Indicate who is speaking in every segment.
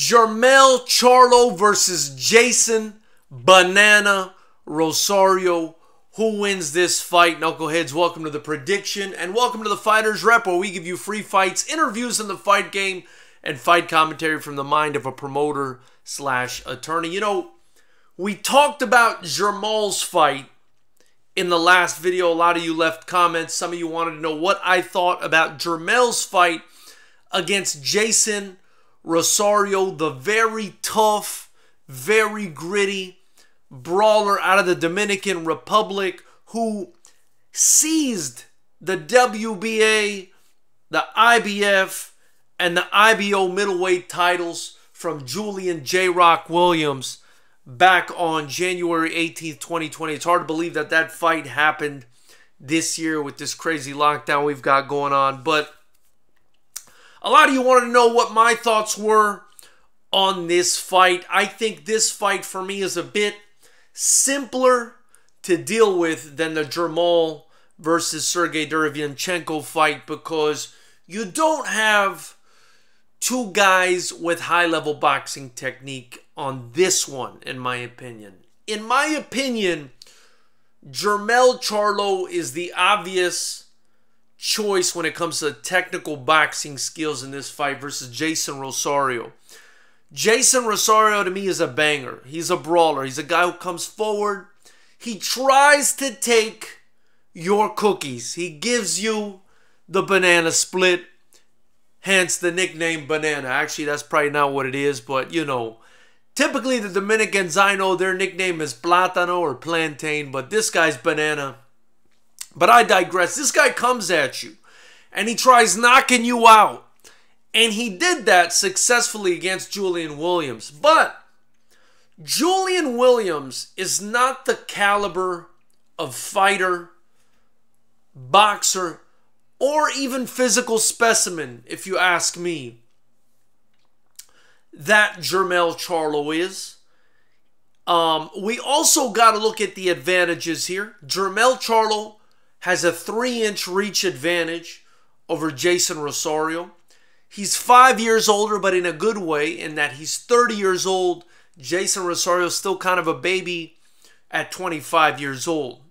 Speaker 1: Jermell Charlo versus Jeison Banana Rosario. Who wins this fight? Knuckleheads, welcome to the prediction and welcome to the Fighters Rep, where we give you free fights, interviews in the fight game, and fight commentary from the mind of a promoter slash attorney. You know, we talked about Jermall's fight in the last video. A lot of you left comments. Some of you wanted to know what I thought about Jermell's fight against Jeison Rosario, the very tough, very gritty brawler out of the Dominican Republic who seized the WBA, the IBF, and the IBO middleweight titles from Julian J. Rock Williams back on January 18th, 2020. It's hard to believe that that fight happened this year with this crazy lockdown we've got going on. But a lot of you wanted to know what my thoughts were on this fight. I think this fight for me is a bit simpler to deal with than the Jermall versus Sergey Derevyanchenko fight because you don't have two guys with high level boxing technique on this one, in my opinion. In my opinion, Jermell Charlo is the obvious choice when it comes to technical boxing skills in this fight versus Jeison Rosario. Jeison Rosario to me is a banger. He's a brawler. He's a guy who comes forward. He tries to take your cookies. He gives you the banana split, hence the nickname Banana. Actually, that's probably not what it is, but you know. Typically, the Dominicans I know, their nickname is Plátano or Plantain, but this guy's Banana. But I digress. This guy comes at you and he tries knocking you out. And he did that successfully against Julian Williams. But Julian Williams is not the caliber of fighter, boxer, or even physical specimen, if you ask me, that Jermell Charlo is. Um, we also got to look at the advantages here. Jermell Charlo has a three inch reach advantage over Jeison Rosario. He's five years older, but in a good way, in that he's 30 years old. Jeison Rosario is still kind of a baby at 25 years old.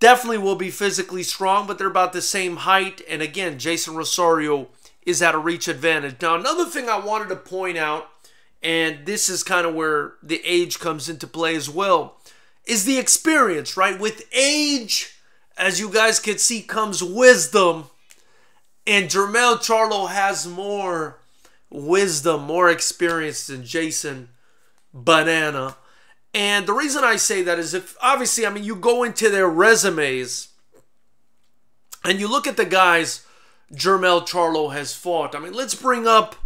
Speaker 1: Definitely will be physically strong, but they're about the same height. And again, Jeison Rosario is at a reach advantage. Now, another thing I wanted to point out, and this is kind of where the age comes into play as well, is the experience, right? With age, as you guys can see, comes wisdom. And Jermell Charlo has more wisdom, more experience than Jeison Banana. And the reason I say that is if, obviously, I mean, you go into their resumes and you look at the guys Jermell Charlo has fought. I mean, let's bring up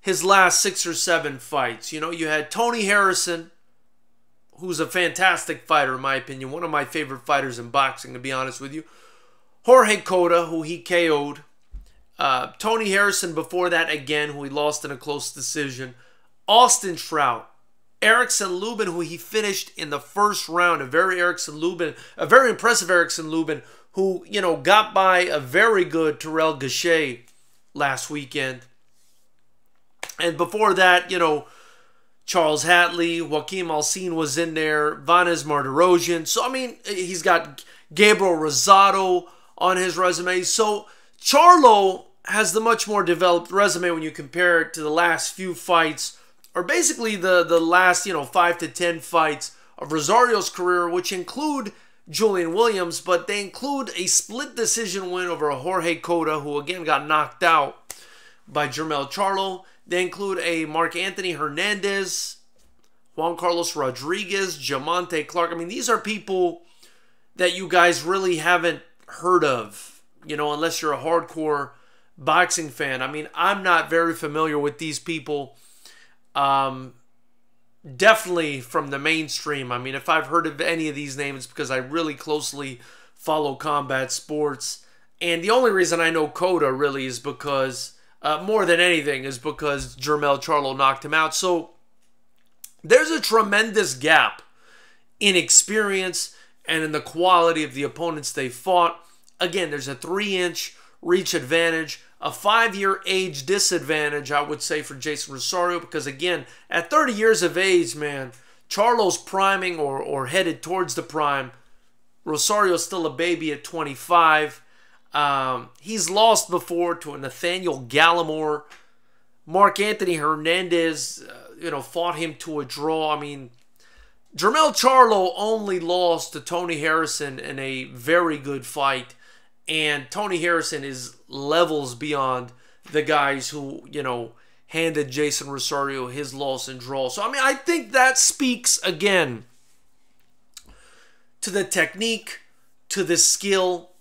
Speaker 1: his last six or seven fights. You know, you had Tony Harrison, who's a fantastic fighter, in my opinion, one of my favorite fighters in boxing, to be honest with you. Jorge Cota, who he KO'd. Uh, Tony Harrison before that again, who he lost in a close decision. Austin Trout, Erickson Lubin, who he finished in the first round, a very Erickson Lubin, a very impressive Erickson Lubin, who, you know, got by a very good Terrell Gausha last weekend. And before that, you know, Charles Hatley, Joaquin Alcine was in there, Vanes Martirosyan. So, I mean, he's got Gabriel Rosado on his resume. So, Charlo has the much more developed resume when you compare it to the last few fights, or basically the, the last, you know, five to ten fights of Rosario's career, which include Julian Williams, but they include a split decision win over Jorge Cota, who again got knocked out by Jermell Charlo. They include a Mark Anthony Hernandez, Juan Carlos Rodriguez, Jamonte Clark. I mean, these are people that you guys really haven't heard of, you know, unless you're a hardcore boxing fan. I mean, I'm not very familiar with these people. Um, definitely from the mainstream. I mean, if I've heard of any of these names, because I really closely follow combat sports. And the only reason I know Cota really is because, uh, more than anything, is because Jermell Charlo knocked him out. So there's a tremendous gap in experience and in the quality of the opponents they fought. Again, there's a three inch reach advantage a five year age disadvantage, I would say, for Jeison Rosario, because again, at 30 years of age, man, Charlo's priming or, or headed towards the prime. Rosario's still a baby at 25. Um, he's lost before to a Nathaniel Gallimore. Mark Anthony Hernandez, uh, you know, fought him to a draw. I mean, Jermell Charlo only lost to Tony Harrison in a very good fight. And Tony Harrison is levels beyond the guys who, you know, handed Jeison Rosario his loss and draw. So, I mean, I think that speaks again to the technique, to the skill,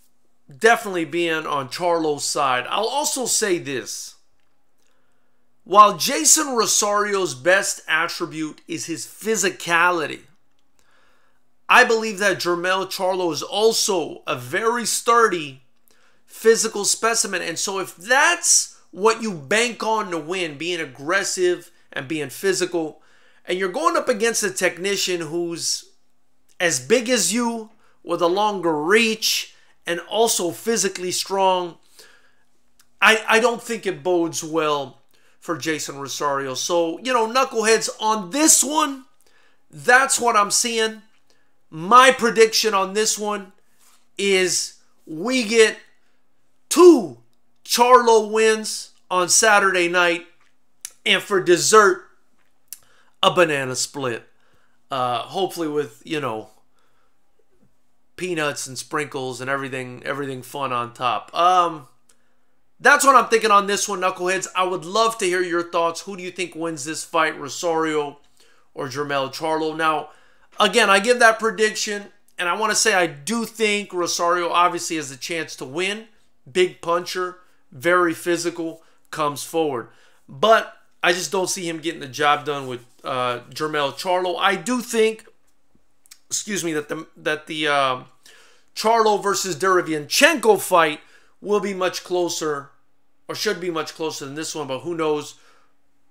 Speaker 1: definitely being on Charlo's side. I'll also say this. While Jeison Rosario's best attribute is his physicality, I believe that Jermell Charlo is also a very sturdy physical specimen. And so if that's what you bank on to win, being aggressive and being physical, and you're going up against a technician who's as big as you with a longer reach and also physically strong, I, I don't think it bodes well for Jeison Rosario. So, you know, knuckleheads on this one, that's what I'm seeing. My prediction on this one is we get two Charlo wins on Saturday night, and for dessert, a banana split. Uh, hopefully with you know peanuts and sprinkles and everything everything fun on top. Um, that's what I'm thinking on this one, knuckleheads. I would love to hear your thoughts. Who do you think wins this fight, Rosario or Jermell Charlo? Now, again, I give that prediction, and I want to say I do think Rosario obviously has a chance to win. Big puncher, very physical, comes forward. But I just don't see him getting the job done with uh, Jermell Charlo. I do think, excuse me, that the that the uh, Charlo versus Derevyanchenko fight will be much closer, or should be much closer than this one. But who knows?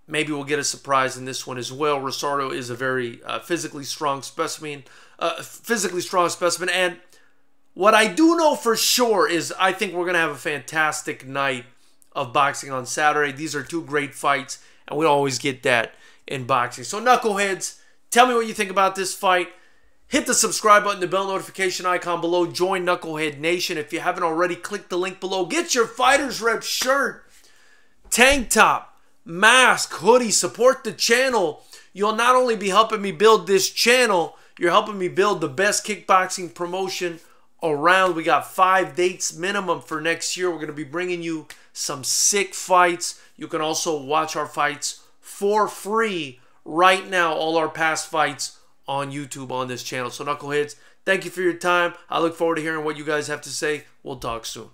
Speaker 1: Maybe we'll get a surprise in this one as well. Rosario is a very uh, physically strong specimen, uh, physically strong specimen, and what I do know for sure is I think we're gonna have a fantastic night of boxing on Saturday. These are two great fights, and we always get that in boxing. So, knuckleheads, tell me what you think about this fight. Hit the subscribe button, the bell notification icon below. Join Knucklehead Nation. If you haven't already, click the link below. Get your Fighters Rep shirt, tank top, mask, hoodie. Support the channel. You'll not only be helping me build this channel, you're helping me build the best kickboxing promotion around. We got five dates minimum for next year. We're going to be bringing you some sick fights. You can also watch our fights for free right now, all our past fights on YouTube on this channel. So, Knuckleheads, thank you for your time. I look forward to hearing what you guys have to say. We'll talk soon.